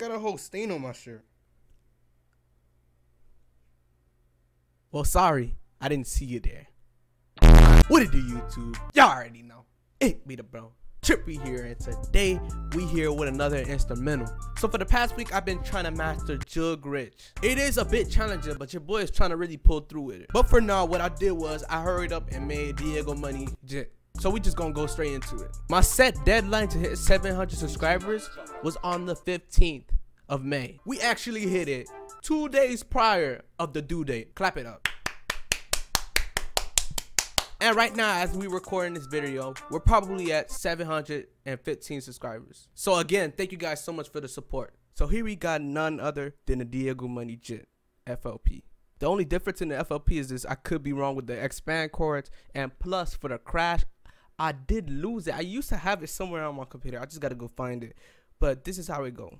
got a whole stain on my shirt. Well, sorry, I didn't see you there. What it do, YouTube? Y'all already know. It be the bro. Trippy here, and today we here with another instrumental. So for the past week, I've been trying to master Jug Rich. It is a bit challenging, but your boy is trying to really pull through with it. But for now, what I did was I hurried up and made Diego Money JITT. So we just gonna go straight into it. My set deadline to hit 700 subscribers was on the 15th of May. We actually hit it two days prior of the due date. Clap it up. And right now, as we recording this video, we're probably at 715 subscribers. So again, thank you guys so much for the support. So here we got none other than the Diego Money JITT FLP. The only difference in the FLP is this, I could be wrong with the expand chords, and plus for the crash, I did lose it. I used to have it somewhere on my computer. I just gotta go find it. But this is how it go.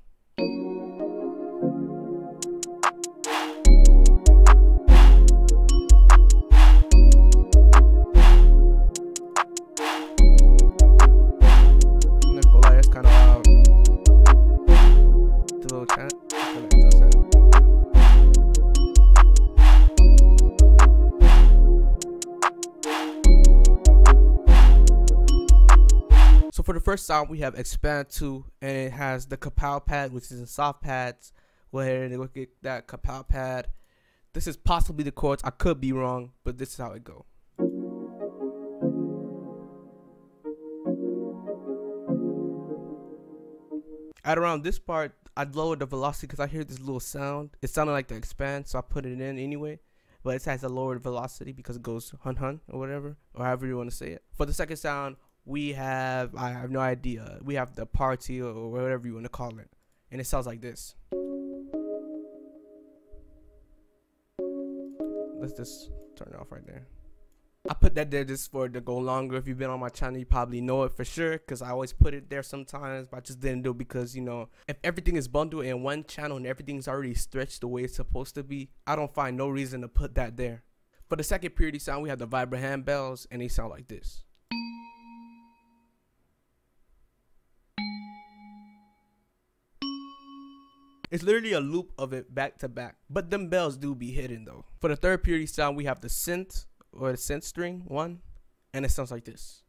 So for the first sound, we have Xpand!2, and it has the kapow pad, which is in soft pads. Go ahead and look at that kapow pad. This is possibly the chords. I could be wrong, but this is how it go. At around this part, I lowered the velocity because I hear this little sound. It sounded like the expand, so I put it in anyway. But it has a lowered velocity because it goes hun hun or whatever, or however you want to say it. For the second sound, we have I have no idea. We have the party or whatever you want to call it, and it sounds like this. Let's just turn it off right there. I put that there just for it to go longer. If you've been on my channel, you probably know it for sure because I always put it there sometimes, but I just didn't do it because you know if everything is bundled in one channel and everything's already stretched the way it's supposed to be, I don't find no reason to put that there. For the second purity sound, we have the vibrant handbells, and they sound like this. It's literally a loop of it back to back. But them bells do be hidden though. For the third purity sound, we have the synth or the synth string one, and it sounds like this.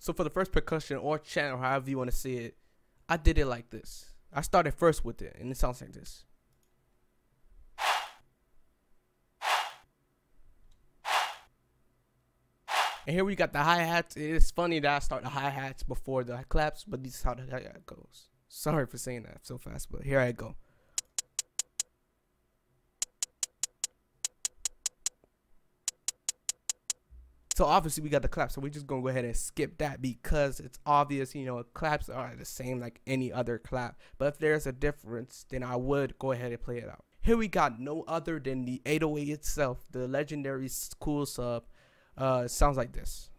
So for the first percussion or channel, however you want to see it, I did it like this. I started first with it, and it sounds like this. And here we got the hi-hats. It is funny that I start the hi-hats before the claps, but this is how the hi-hat goes. Sorry for saying that so fast, but here I go. So obviously we got the claps, so we're just gonna go ahead and skip that because it's obvious, you know, claps are the same like any other clap. But if there's a difference, then I would go ahead and play it out. Here we got no other than the 808 itself, the legendary school sub. Uh, sounds like this.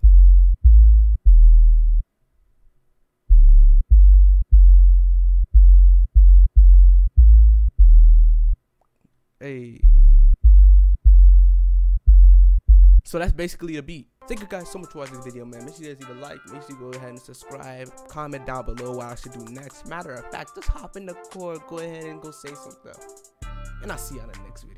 Hey. So that's basically the beat. Thank you guys so much for watching this video, man. Make sure you guys leave a like. Make sure you go ahead and subscribe. Comment down below what I should do next. Matter of fact, just hop in the core. Go ahead and go say something. And I'll see you on the next video.